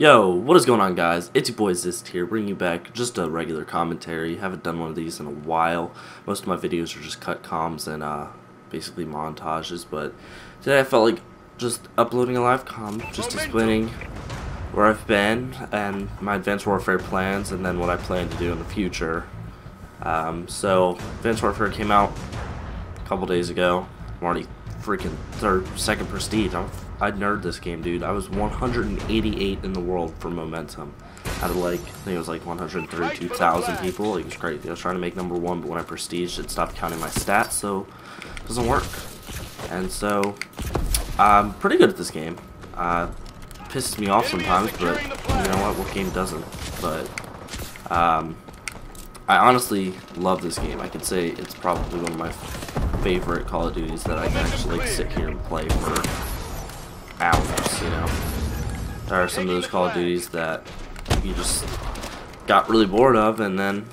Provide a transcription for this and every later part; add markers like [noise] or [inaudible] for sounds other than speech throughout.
Yo, what is going on guys? It's your boy Zist here, bringing you back just a regular commentary. Haven't done one of these in a while. Most of my videos are just cut comms and uh, basically montages, but today I felt like just uploading a live com, just explaining where I've been and my Advanced Warfare plans and then what I plan to do in the future. Um, so, Advanced Warfare came out a couple days ago. I'm already freaking third, second prestige. I'm I nerd this game, dude. I was 188 in the world for momentum. Out of like, I think it was like 132,000 people. It was crazy. I was trying to make number one, but when I prestiged, it stopped counting my stats, so it doesn't work. And so, I'm pretty good at this game. Uh, pisses me off sometimes, but you know what? What game doesn't? But, um, I honestly love this game. I could say it's probably one of my favorite Call of Duties that I can actually like, sit here and play for hours, you know. There are some of those Call of Duties that you just got really bored of and then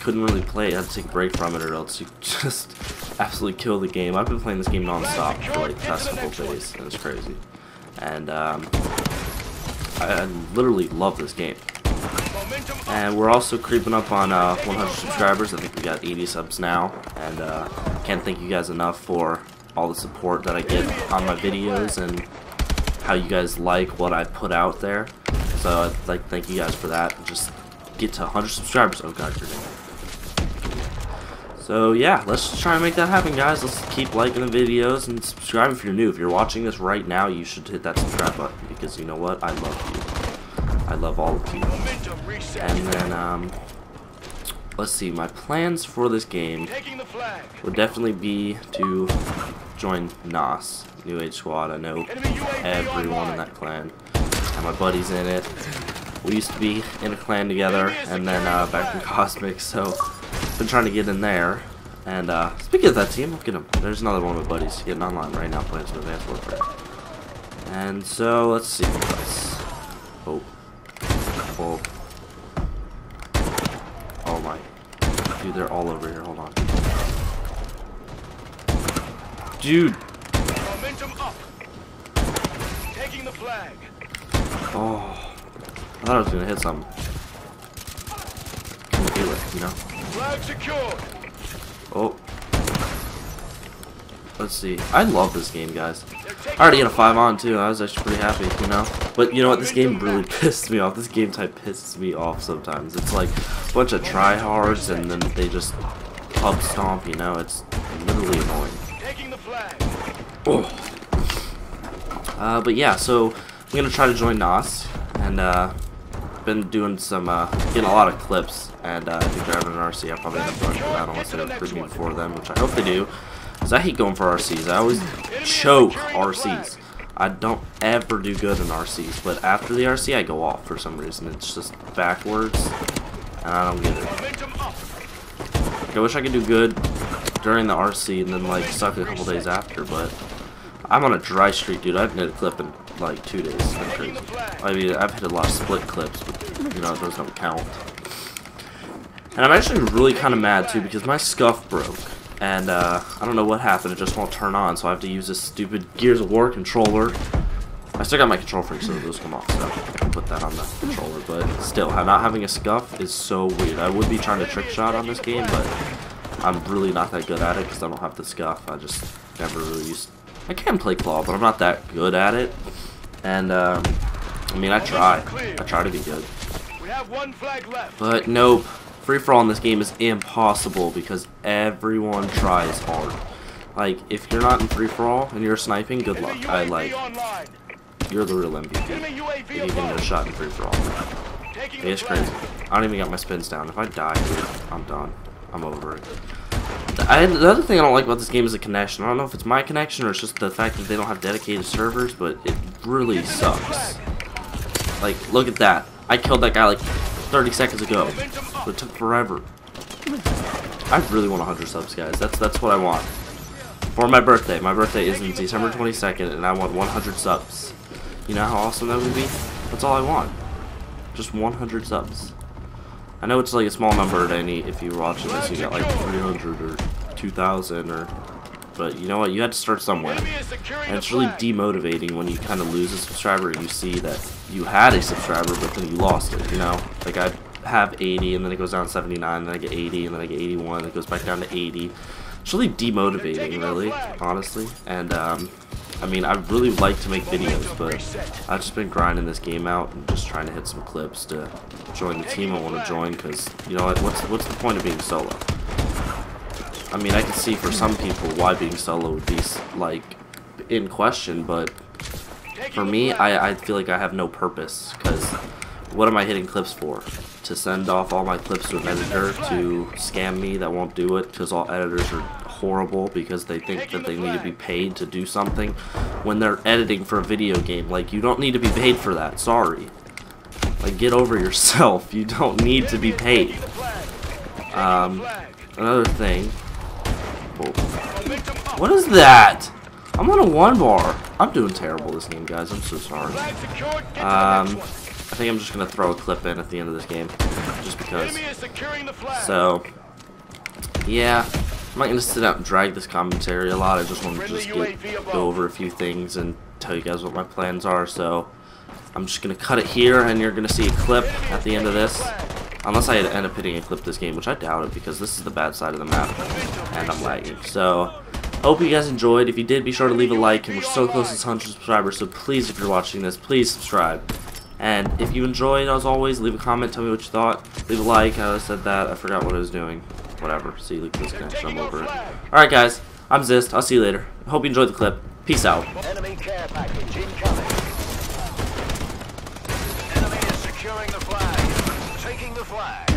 couldn't really play. You had to take a break from it or else you [laughs] just absolutely kill the game. I've been playing this game non-stop for like the past couple days and it's crazy. And um, I, I, literally love this game. And we're also creeping up on uh, 100 subscribers. I think we got 80 subs now. And uh, can't thank you guys enough for all the support that I get on my videos and how you guys like what I put out there. So I'd like thank you guys for that. Just get to 100 subscribers. Oh god, you're So yeah, let's try and make that happen, guys. Let's keep liking the videos and subscribe if you're new. If you're watching this right now, you should hit that subscribe button because you know what? I love you. I love all of you. And then, um, let's see. My plans for this game would definitely be to join NaS. New Age Squad. I know everyone in that clan. And my buddies in it. We used to be in a clan together, and then uh, back in Cosmic, so been trying to get in there. And uh, speaking of that team, look at him. There's another one of my buddies getting online right now playing some Advanced Warfare. And so, let's see. Oh. Oh. Oh my. Dude, they're all over here. Hold on. Dude, Momentum up. Taking the flag. Oh. I thought I was gonna hit something. Do it, you know? Flag secured. Oh. Let's see. I love this game, guys. I already hit a 5 on, too. I was actually pretty happy, you know? But you know what? This game really [laughs] pissed me off. This game type pisses me off sometimes. It's like a bunch of tryhards, and then they just pub stomp, you know? It's literally annoying. Oh. Uh, but yeah, so I'm gonna try to join NaS, and uh, been doing some, uh, getting a lot of clips, and uh, if you're driving an RC, I'll probably end up going for that unless they recruit me for them, which I hope they do, because I hate going for RCs. I always choke RCs. I don't ever do good in RCs, but after the RC, I go off for some reason. It's just backwards, and I don't get it. Like, I wish I could do good during the RC and then like suck a couple days after, but I'm on a dry streak, dude. I've hit a clip in like two days. Crazy. I mean, I've hit a lot of split clips, but you know those don't count. And I'm actually really kind of mad too because my scuff broke, and uh, I don't know what happened. It just won't turn on, so I have to use this stupid Gears of War controller. I still got my KontrolFreek, so those come off, so I can put that on the controller. But still, not having a scuff is so weird. I would be trying to trick shot on this game, but I'm really not that good at it because I don't have the scuff. I just never really used. I can play claw, but I'm not that good at it. And um, I mean, I try. I try to be good. But nope. Free for all in this game is impossible because everyone tries hard. Like, if you're not in free for all and you're sniping, good luck. I like. You're the real MVP. If you can get a shot in free for all. It's crazy. I don't even got my spins down. If I die, dude, I'm done. I'm over it. I, the other thing I don't like about this game is the connection. I don't know if it's my connection or it's just the fact that they don't have dedicated servers, but it really sucks. Like, look at that. I killed that guy like 30 seconds ago. It took forever. I really want 100 subs, guys. That's that's what I want. For my birthday. My birthday is in December 22nd, and I want 100 subs. You know how awesome that would be? That's all I want. Just 100 subs. I know it's like a small number at any, if you're watching this, you got like 300 or 2,000 or But you know what? You had to start somewhere. And it's really demotivating when you kind of lose a subscriber and you see that you had a subscriber, but then you lost it, you know? Like, I have 80, and then it goes down to 79, then I get 80, and then I get 81, and it goes back down to 80. It's really demotivating, really, honestly. And, um, I mean, I really like to make videos, but I've just been grinding this game out and just trying to hit some clips to join the team I want to join, because, you know, what's, what's the point of being solo? I mean, I can see for some people why being solo would be, like, in question, but for me, I, I feel like I have no purpose, because what am I hitting clips for? To send off all my clips to an editor to scam me that won't do it, because all editors are horrible because they think that they need to be paid to do something when they're editing for a video game. Like, you don't need to be paid for that, sorry. Like, get over yourself. [laughs] You don't need to be paid. Um, another thing, what is that? I'm on a one bar. I'm doing terrible this game, guys. I'm so sorry. Um, I think I'm just going to throw a clip in at the end of this game. Just because. So, yeah. I'm not going to sit out and drag this commentary a lot. I just want to just get, go over a few things and tell you guys what my plans are. So, I'm just going to cut it here, and you're going to see a clip at the end of this. Unless I end up hitting a clip this game, which I doubt it because this is the bad side of the map and I'm lagging. So, hope you guys enjoyed. If you did, be sure to leave a like. And we're so close to 100 subscribers, so please, if you're watching this, please subscribe. And if you enjoyed, as always, leave a comment, tell me what you thought. Leave a like, I said that, I forgot what I was doing. Whatever, see, look at this it. Alright guys, I'm Zist, I'll see you later. Hope you enjoyed the clip. Peace out. Enemy care package incoming. Enemy is securing the flag. Taking the flag.